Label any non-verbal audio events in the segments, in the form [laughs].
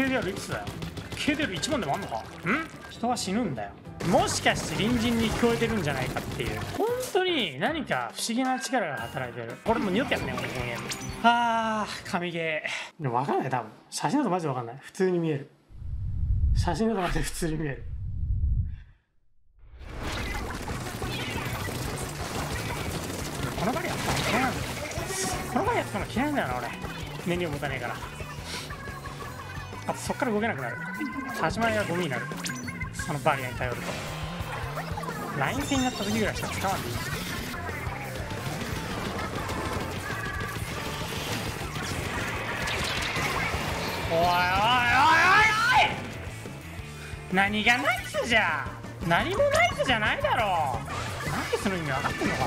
KDR いくつだよ？KDR1 万でもあんのか？ん？人は死ぬんだよ。もしかして隣人に聞こえてるんじゃないかっていう。本当に何か不思議な力が働いてる。これもう匂ってやんねこのゲーム。あー神ゲー。でも分かんない多分。写真だとマジで分かんない。普通に見える。写真だとマジで普通に見える。この場でやったの嫌いなんだよ。この場でやったの嫌いなんだよな俺。燃料持たねえから。あとそっから動けなくなる。始まりがゴミになる。そのバリアに頼ると。ライン線になった時ぐらいしか使わんでいい。おいおいおいおいおい！何がナイスじゃ！何もナイスじゃないだろ！うナイスの意味分かってんのか！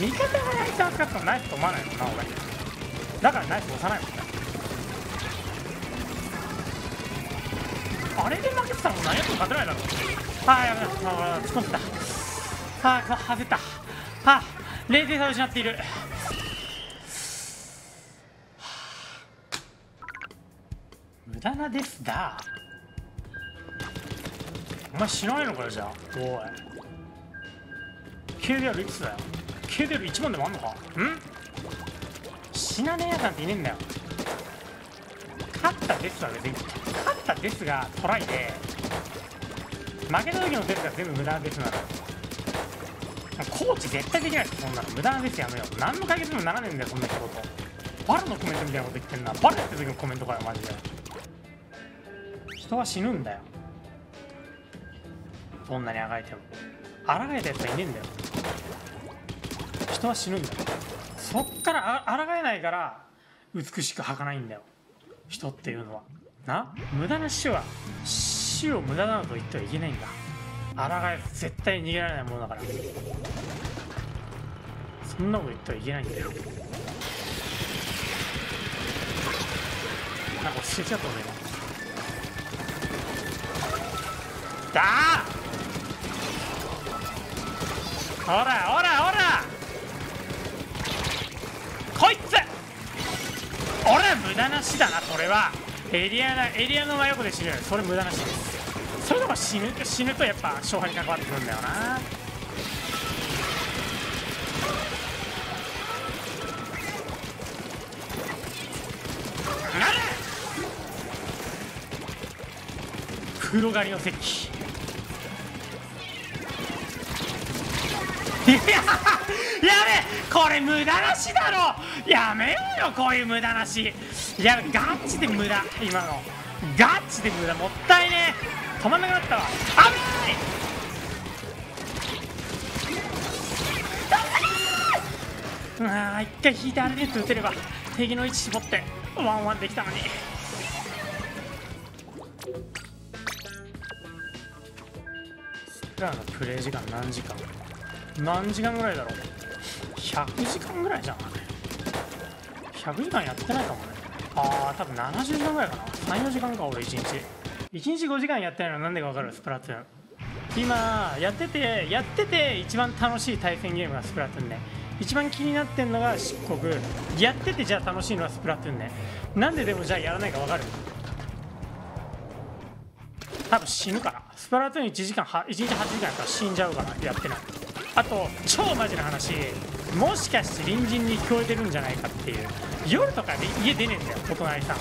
味方がナイス扱ったらナイスと思わないもんな俺。だからナイス押さないもんね。あれで負けてたらもう何やっても勝てないだろああやべたああ突っ込んでたああ焦ったああ冷静さを失っている無駄なですだお前死なないのかよじゃあおい KDR いくつだよ KDR1 万でもあんのかん死なねえやつなんていねえんだよ勝ったですは別に勝ったですがトライで負けた時のですが全部無駄ですなのコーチ絶対できないですそんなの。無駄ですやめよう。何の解決にもならねえんだよそんな仕事。バルのコメントみたいなこと言ってんな。バルやってる時のコメントかよマジで。人は死ぬんだよ。どんなにあがいても。抗えたやつはいねえんだよ。人は死ぬんだよ。そっからあ抗えないから美しく儚いんだよ。人っていうのは。な？無駄な死は死を無駄なのと言ってはいけないんだ。抗え絶対逃げられないものだから。そんなこと言ってはいけないんだよ。なんか捨てちゃった俺今だ！ーほらほらほら！俺は無駄な死だなそれは。エリアなエリアの真横で死ぬ。それ無駄な死です。それでも死ぬ死ぬとやっぱ勝敗に関わってくるんだよな。なれ！黒狩りの石器。いややべこれ無駄なしだろ。やめようよこういう無駄なし。いやガチで無駄。今の。ガチで無駄。もったいねえ。止まんなくなったわ。危ない。ああ一回引いてあれネット打てれば敵の位置絞ってワンワンできたのに。スプラのプレイ時間何時間？何時間ぐらいだろう？100時間ぐらいじゃん。100時間やってないかもね。ああ多分70時間ぐらいかな。34時間か俺1日。1日5時間やってないのなんでか分かる？スプラトゥーン。今やっててやってて一番楽しい対戦ゲームがスプラトゥーンね。一番気になってんのが漆黒やっててじゃあ楽しいのはスプラトゥーンね。なんででもじゃあやらないか分かる？多分死ぬから。スプラトゥーン1時間1日8時間やったら死んじゃうからやってない。あと超マジな話。もしかして隣人に聞こえてるんじゃないかっていう。夜とかで家出ねえんだよお隣さん。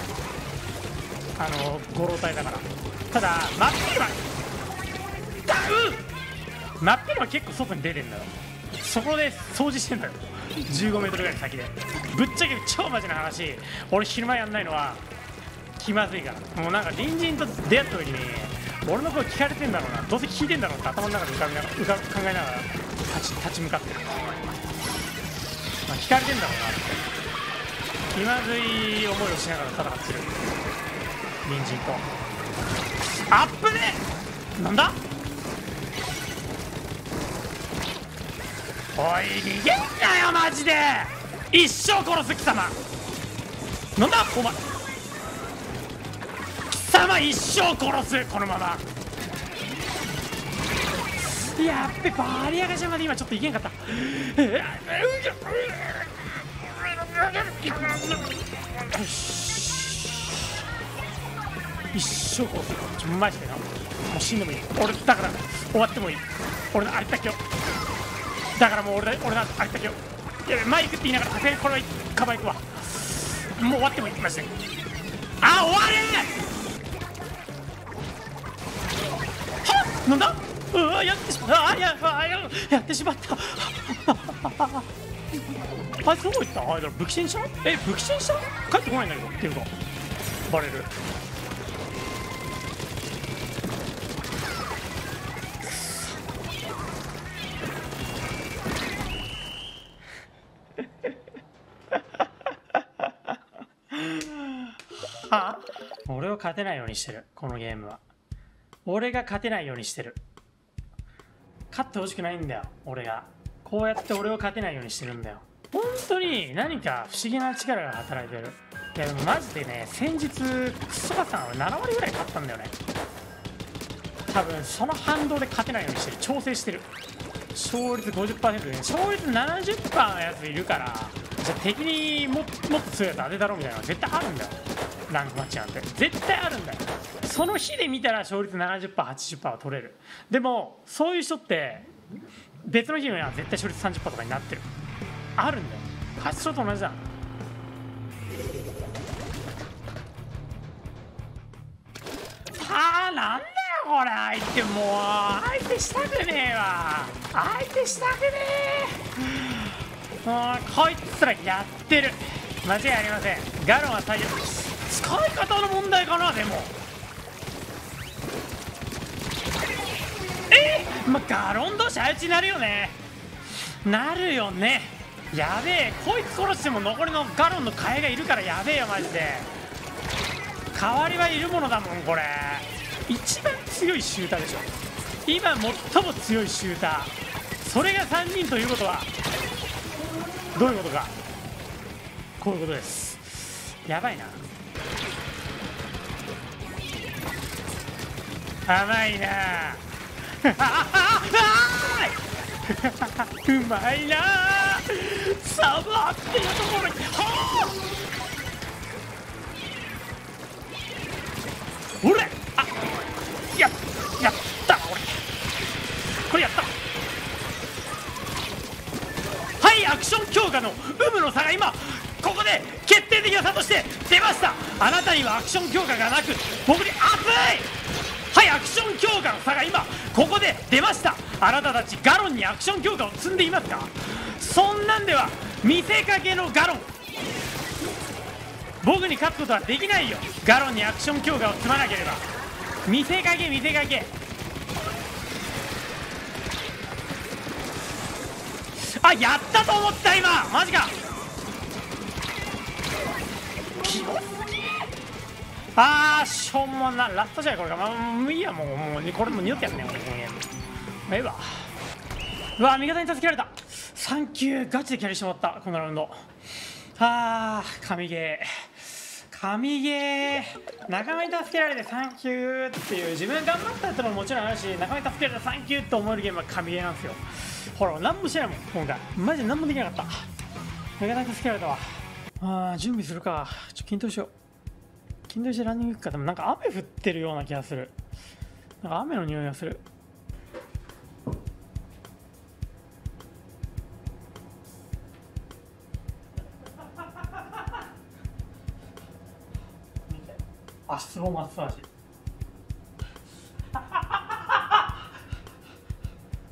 あのご老体だから。ただ真っ昼はダウ真っ昼は結構外に出てんだよ。そこで掃除してんだよ。15メートルぐらい先で。ぶっちゃけ超マジな話。俺昼間やんないのは気まずいから。もうなんか隣人と出会った時に俺の声聞かれてんだろうな。どうせ聞いてんだろうって頭の中で浮かびながら浮か考えながら立ち立ち向かってる、まあ、聞かれてんだろうなって。気まずい思いをしながら戦ってる。隣人と。アップね！なんだ？おい逃げんなよマジで！一生殺す貴様。なんだ？お前。貴様一生殺すこのまま。やっべバリアガシャまで今ちょっといけんかった。よし一生殺すちょマジでなもう死んでもいい俺だから終わってもいい俺のありったけよだからもう俺俺のありったけよやべ前行くって言いながらさすがにこれはカバー行くわもう終わってもいいマジであ終われなんだ？うわやってしまった。あやあややってしまった。あいつどこ行った？あいつ武器戦したえ武器戦した帰ってこないんだけどっていうか。バレる。は [laughs] 俺を勝てないようにしてるこのゲームは。俺が勝てないようにしてる。勝ってほしくないんだよ俺が。こうやって俺を勝てないようにしてるんだよ。本当に何か不思議な力が働いてる。いやでもマジでね先日クソガさんは7割ぐらい勝ったんだよね。多分その反動で勝てないようにしてる。調整してる。勝率50%でね勝率70%のやついるからじゃあ敵にももっと強いやつ当てたろみたいなの絶対あるんだよ。ランクマッチなんて。絶対あるんだよ。その日で見たら勝率 70%80% は取れる。でもそういう人って別の日には絶対勝率30%とかになってる。あるんだよ。勝ちと同じだ。あーなんだよこれ。相手もう相手したくねえわ。相手したくねえ。もうこいつらやってる。間違いありません。ガロンは最悪使い方の問題かなでも。まあ、ガロン同士相打ちになるよね。なるよね。やべえこいつ殺しても残りのガロンの替えがいるからやべえよマジで。代わりはいるものだもんこれ。一番強いシューターでしょ。今最も強いシューター。それが3人ということは。どういうことか。こういうことです。やばいな。甘いな。うまいな。サバってい。うところにはあ俺あややった。俺これやった。はいアクション強化の有無の差が今ここで決定的な差として出ました。あなたにはアクション強化がなく僕に熱いはいアクション強化の差が今ここで出ました。あなたたちガロンにアクション強化を積んでいますか？そんなんでは見せかけのガロン。僕に勝つことはできないよ。ガロンにアクション強化を積まなければ。見せかけ見せかけ。あやったと思った今！マジか！あーしょうもなラストじゃこれが。まあもういいやもうもうこれもう二度とやんねん俺このゲーム。ええわ。うわ味方に助けられた。3球ガチでキャリーしてもらったこのラウンド。あー神ゲー。神ゲー。仲間に助けられて3球っていう自分頑張ったってのももちろんあるし仲間に助けられて3球って思えるゲームは神ゲーなんですよ。ほら何もしてないもん今回。マジで何もできなかった。味方に助けられたわ。あ準備するか。ちょっと筋トレしよう。筋トレしランニング行くかでもなんか雨降ってるような気がする。なんか雨の匂いがする。足つぼマッサージ。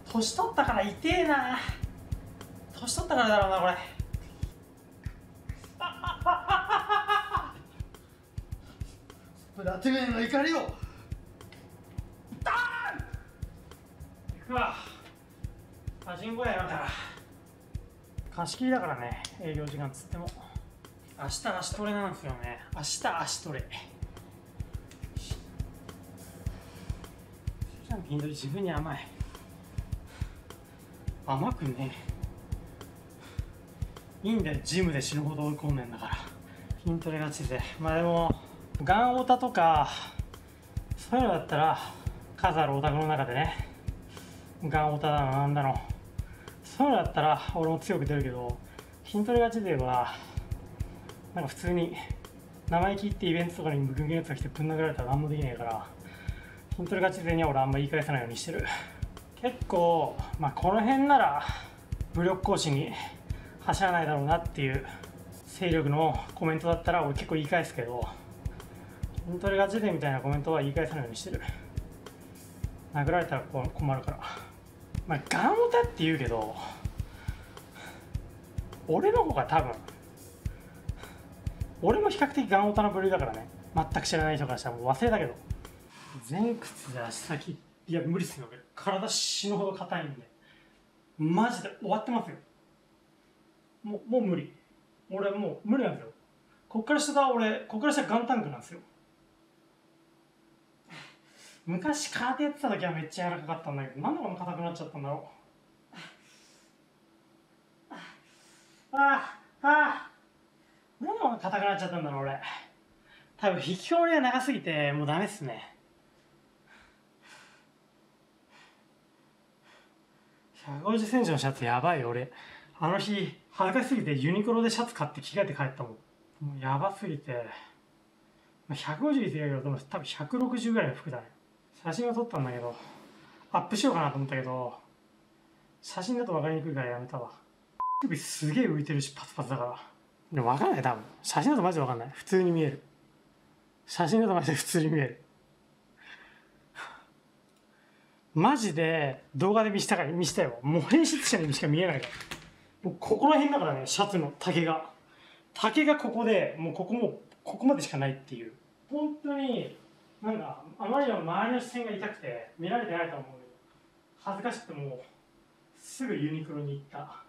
[laughs] 年取ったから痛えな。年取ったからだろうなこれ。ラトゥーンの怒りを行くわ。パチンコや今から貸し切りだからね。営業時間つっても。明日足トレなんですよね。明日足トレ。じゃん筋トレ自分に甘い。甘くねいいんだよ。ジムで死ぬほど追い込んでんだから。筋トレがちで。まあでも。ガンオタとかそういうのだったら数あるオタクの中でねガンオタだのなんだのそういうのだったら俺も強く出るけど筋トレがちで言えばなんか普通に生意気ってイベントとかにムキムキのやつが来てぶん殴られたら何もできないから筋トレガチ勢には俺あんま言い返さないようにしてる。結構、まあ、この辺なら武力行使に走らないだろうなっていう勢力のコメントだったら俺結構言い返すけど筋トレガチ勢みたいなコメントは言い返さないようにしてる。殴られたら困るから。まあガンオタって言うけど俺の方が多分俺も比較的ガンオタの部類だからね。全く知らない人からしたらもう忘れたけど。前屈で足先いや無理っすよ俺体死ぬほど硬いんで。マジで終わってますよ。もうもう無理。俺もう無理なんですよ。こっから下は俺こっから下ガンタンクなんですよ。昔空手やってた時はめっちゃ柔らかかったんだけどなんでこんな硬くなっちゃったんだろう。ああああなんでこんな硬くなっちゃったんだろう俺。多分引き込みが長すぎてもうダメっすね。150センチのシャツやばい俺。あの日恥ずかしすぎてユニクロでシャツ買って着替えて帰ったもん。もうやばすぎて。150いてるけど多分160ぐらいの服だね。写真を撮ったんだけどアップしようかなと思ったけど写真だと分かりにくいからやめたわ。首すげえ浮いてるしパツパツだから。でも分かんない多分。写真だとマジで分かんない。普通に見える。写真だとマジで普通に見える。マジで動画で見したから見したよ。もう編集者にしか見えないから。もうここら辺だからねシャツの丈が。丈がここでもうここもここまでしかないっていう。本当になんかあまりにも周りの視線が痛くて見られてないと思う恥ずかしくてもうすぐユニクロに行った。